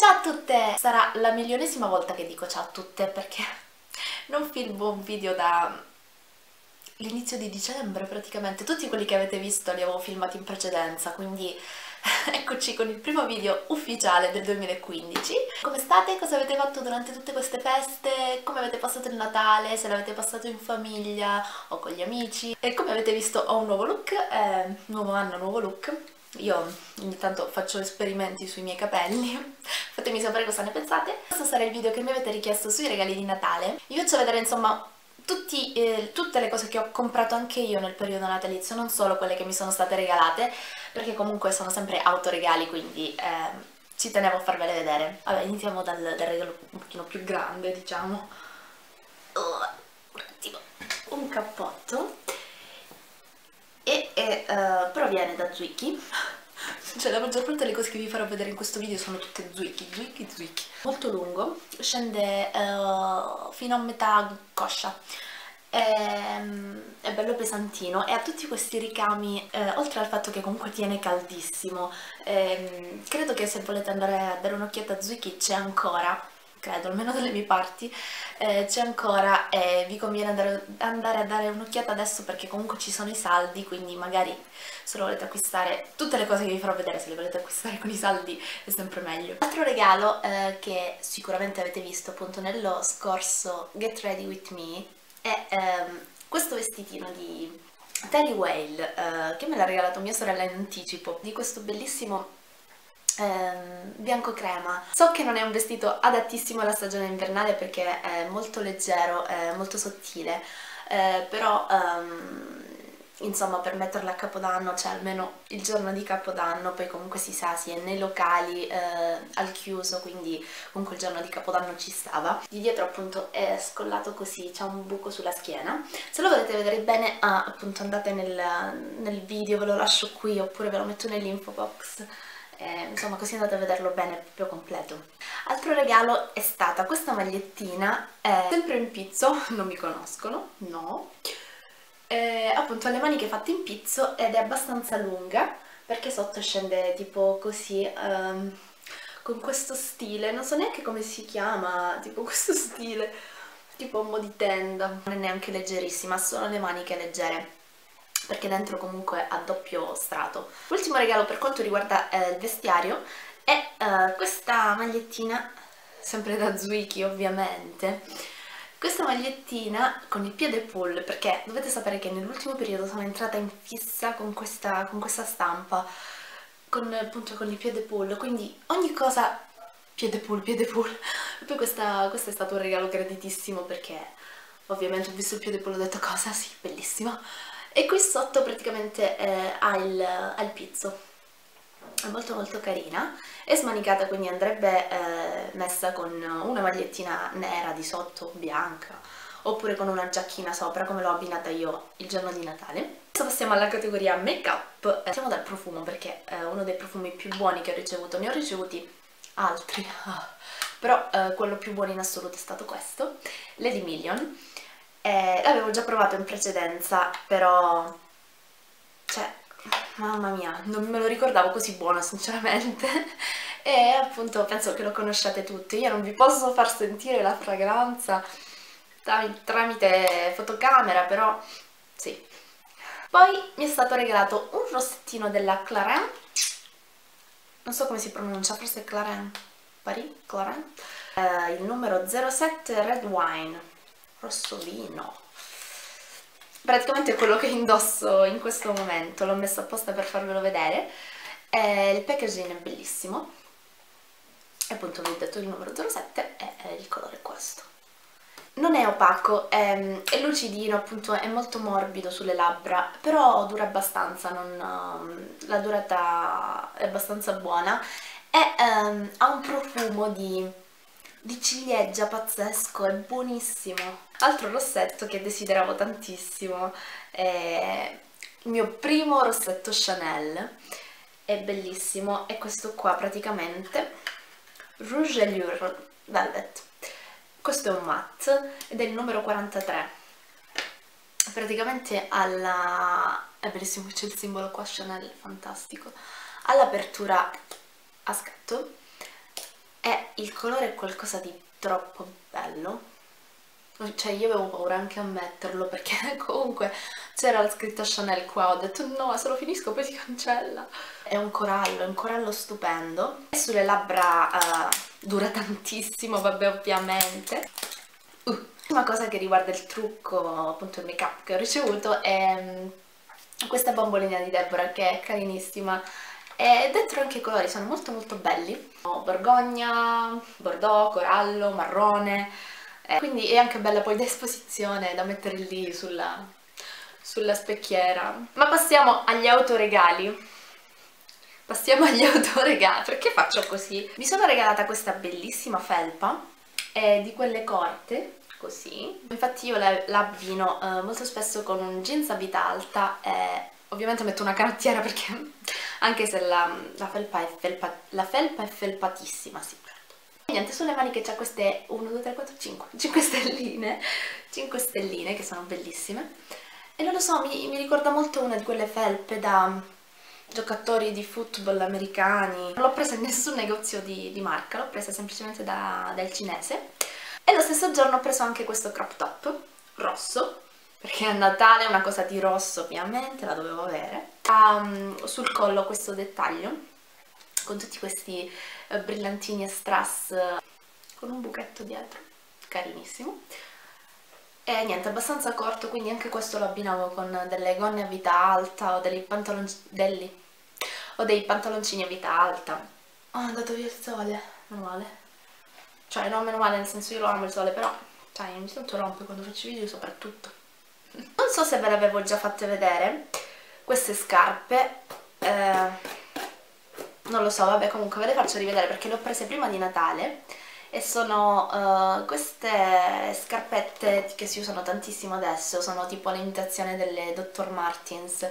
Ciao a tutte! Sarà la milionesima volta che dico ciao a tutte perché non filmo un video da l'inizio di dicembre praticamente. Tutti quelli che avete visto li avevo filmati in precedenza, quindi eccoci con il primo video ufficiale del 2015. Come state? Cosa avete fatto durante tutte queste feste? Come avete passato il Natale? Se l'avete passato in famiglia o con gli amici? E come avete visto ho un nuovo look, eh, nuovo anno, nuovo look. Io ogni tanto faccio esperimenti sui miei capelli, fatemi sapere cosa ne pensate. Questo sarà il video che mi avete richiesto sui regali di Natale. Vi faccio vedere insomma tutti, eh, tutte le cose che ho comprato anche io nel periodo natalizio, non solo quelle che mi sono state regalate, perché comunque sono sempre autoregali, quindi eh, ci tenevo a farvele vedere. Vabbè, iniziamo dal, dal regalo un pochino più grande, diciamo. Oh, un attimo, un cappotto e, e uh, proviene da Zwicchi cioè la maggior parte delle cose che vi farò vedere in questo video sono tutte Zwicchi, Zwicchi, Zwicchi molto lungo, scende uh, fino a metà coscia. È, è, bello pesantino e ha tutti questi ricami eh, oltre al fatto che comunque tiene caldissimo. Eh, credo che se volete andare a dare un'occhiata a Zwicchi c'è ancora credo, almeno dalle mie parti, eh, c'è ancora e vi conviene andare, andare a dare un'occhiata adesso perché comunque ci sono i saldi, quindi magari se lo volete acquistare, tutte le cose che vi farò vedere se le volete acquistare con i saldi è sempre meglio. Altro regalo eh, che sicuramente avete visto appunto nello scorso Get Ready With Me è ehm, questo vestitino di Terry Whale eh, che me l'ha regalato mia sorella in anticipo, di questo bellissimo ehm, bianco crema. So che non è un vestito adattissimo alla stagione invernale perché è molto leggero, è molto sottile, eh, però um, insomma per metterla a capodanno, cioè almeno il giorno di capodanno, poi comunque si sa, si è nei locali, eh, al chiuso, quindi comunque il giorno di capodanno ci stava. Di dietro appunto è scollato così, c'è un buco sulla schiena. Se lo volete vedere bene, ah, appunto andate nel, nel video, ve lo lascio qui oppure ve lo metto nell'info box eh, insomma così andate a vederlo bene proprio completo. Altro regalo è stata questa magliettina, eh, sempre in pizzo, non mi conoscono, no, eh, appunto ha le maniche fatte in pizzo ed è abbastanza lunga perché sotto scende tipo così, um, con questo stile, non so neanche come si chiama, tipo questo stile, tipo un po' di tenda, non è neanche leggerissima, sono le maniche leggere perché dentro comunque ha doppio strato. L'ultimo regalo per quanto riguarda eh, il vestiario è eh, questa magliettina, sempre da Zwiki ovviamente, questa magliettina con il piede pull, perché dovete sapere che nell'ultimo periodo sono entrata in fissa con questa, con questa stampa, con, appunto con il piede pull, quindi ogni cosa piede pull, piede pull. E poi questa, questo è stato un regalo graditissimo perché ovviamente ho visto il piede pull e ho detto cosa? Sì, bellissimo e qui sotto praticamente eh, ha, il, ha, il, pizzo. È molto molto carina. È smanicata quindi andrebbe eh, messa con una magliettina nera di sotto bianca oppure con una giacchina sopra come l'ho abbinata io il giorno di Natale. Adesso passiamo alla categoria make up partiamo dal profumo perché è uno dei profumi più buoni che ho ricevuto. Ne ho ricevuti altri però eh, quello più buono in assoluto è stato questo Lady Million eh, l'avevo già provato in precedenza, però... cioè, mamma mia, non me lo ricordavo così buono sinceramente. E appunto penso che lo conosciate tutti, io non vi posso far sentire la fragranza tramite fotocamera, però sì. Poi mi è stato regalato un rossettino della Clarins, non so come si pronuncia, forse Clarins, Paris, Clarins, eh, il numero 07 Red Wine, rosso vino. Praticamente quello che indosso in questo momento l'ho messo apposta per farvelo vedere eh, il packaging è bellissimo. E appunto vi ho detto il numero 07 e il colore è questo. Non è opaco, è, è, lucidino, appunto è molto morbido sulle labbra, però dura abbastanza, non, la durata è abbastanza buona. E um, ha un profumo di di ciliegia pazzesco, è buonissimo. Altro rossetto che desideravo tantissimo è il mio primo rossetto Chanel, è bellissimo, è questo qua praticamente, Rouge Allure Velvet. Questo è un matte ed è il numero 43. Praticamente alla... è bellissimo, c'è il simbolo qua Chanel, fantastico. All'apertura a scatto è il colore qualcosa di troppo bello cioè io avevo paura anche a metterlo perché comunque c'era la scritta Chanel qua, ho detto no, se lo finisco poi si cancella. È un corallo, è un corallo stupendo. E sulle labbra uh, dura tantissimo, vabbè ovviamente. Uh. Una cosa che riguarda il trucco, appunto il make up che ho ricevuto è um, questa bambolina di Deborah che è carinissima e dentro anche i colori sono molto molto belli. Borgogna, bordeaux, corallo, marrone eh, quindi è anche bella poi da esposizione, da mettere lì sulla, sulla specchiera. Ma passiamo agli autoregali. Passiamo agli autoregali. Perché faccio così? Mi sono regalata questa bellissima felpa, è di quelle corte, così. Infatti io la, la eh, molto spesso con un jeans a vita alta e ovviamente metto una canottiera perché anche se la, la, felpa, è felpa, la felpa è felpatissima, sì, niente, sulle maniche c'ha queste 1, 2, 3, 4, 5, 5 stelline, 5 stelline che sono bellissime. E non lo so, mi, mi ricorda molto una di quelle felpe da giocatori di football americani. Non l'ho presa in nessun negozio di, di marca, l'ho presa semplicemente da, dal cinese. E lo stesso giorno ho preso anche questo crop top rosso, perché a Natale una cosa di rosso ovviamente la dovevo avere. Ha um, sul collo questo dettaglio con tutti questi eh, brillantini e strass con un buchetto dietro, carinissimo. E niente, abbastanza corto, quindi anche questo lo abbinavo con delle gonne a vita alta o dei, pantaloncini, o dei pantaloncini a vita alta. Oh, è andato via il sole, meno male. Cioè, non meno male, nel senso io lo amo il sole, però, cioè, mi sento rompe quando faccio video soprattutto. Non so se ve le avevo già fatte vedere, queste scarpe, eh, non lo so, vabbè comunque ve le faccio rivedere perché le ho prese prima di Natale e sono uh, queste scarpette che si usano tantissimo adesso, sono tipo l'imitazione delle Dr. Martens,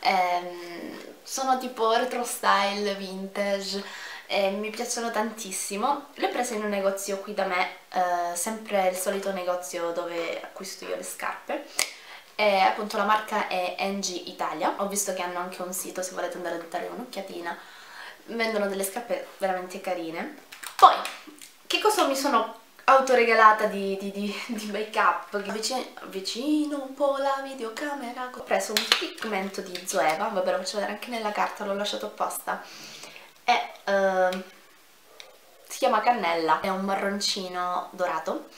ehm, sono tipo retro style, vintage, e mi piacciono tantissimo. Le ho prese in un negozio qui da me, eh, sempre il solito negozio dove acquisto io le scarpe, e appunto la marca è NG Italia, ho visto che hanno anche un sito se volete andare a dare un'occhiatina vendono delle scarpe veramente carine. Poi, che cosa mi sono autoregalata di, di, di, di make up? Vicino, vicino un po' la videocamera. Ho preso un pigmento di Zoeva, vabbè lo faccio vedere anche nella carta, l'ho lasciato apposta. È, uh, si chiama Cannella, è un marroncino dorato,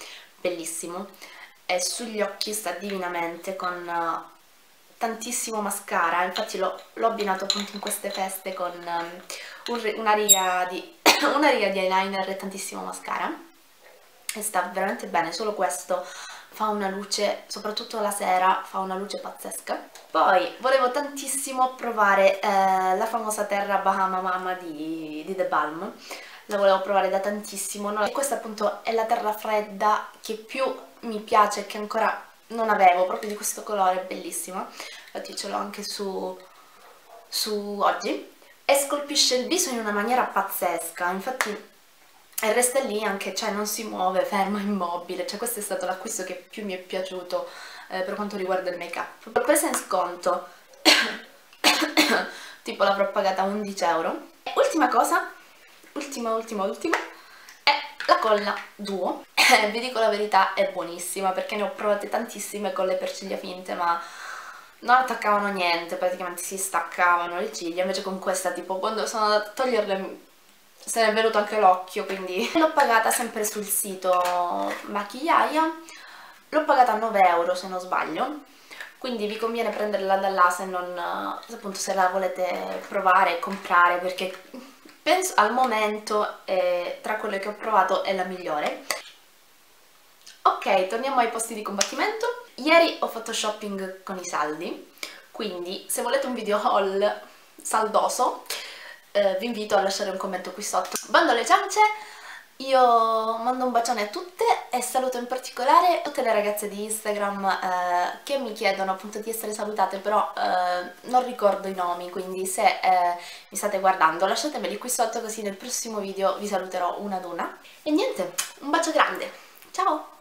bellissimo. E sugli occhi sta divinamente con tantissimo mascara, infatti l'ho abbinato appunto in queste feste con um, un, una, riga di, una riga di eyeliner e tantissimo mascara e sta veramente bene, solo questo fa una luce, soprattutto la sera, fa una luce pazzesca. Poi volevo tantissimo provare eh, la famosa terra Bahama Mama di, di The Balm, la volevo provare da tantissimo no? e questa appunto è la terra fredda che più mi piace che ancora non avevo, proprio di questo colore, bellissima, infatti ce l'ho anche su, su oggi. E scolpisce il viso in una maniera pazzesca, infatti e resta lì anche, cioè non si muove, ferma, immobile, cioè questo è stato l'acquisto che più mi è piaciuto eh, per quanto riguarda il make up. L'ho presa in sconto, tipo l'avrò pagata 11 euro. Ultima cosa, ultima, ultima, ultima, la colla Duo. Vi dico la verità, è buonissima perché ne ho provate tantissime con le per ciglia finte, ma non attaccavano niente, praticamente si staccavano le ciglia, invece con questa tipo quando sono andata a toglierle se ne è venuto anche l'occhio, quindi l'ho pagata sempre sul sito Machiaia, l'ho pagata a 9 euro se non sbaglio, quindi vi conviene prenderla da là se non, se appunto se la volete provare e comprare perché penso al momento eh, tra quelle che ho provato è la migliore. Ok, torniamo ai posti di combattimento. Ieri ho fatto shopping con i saldi, quindi se volete un video haul saldoso eh, vi invito a lasciare un commento qui sotto. Bando alle ciance, io mando un bacione a tutte e saluto in particolare tutte le ragazze di Instagram eh, che mi chiedono appunto di essere salutate, però eh, non ricordo i nomi, quindi se eh, mi state guardando lasciatemeli qui sotto così nel prossimo video vi saluterò una ad una. E niente, un bacio grande, ciao!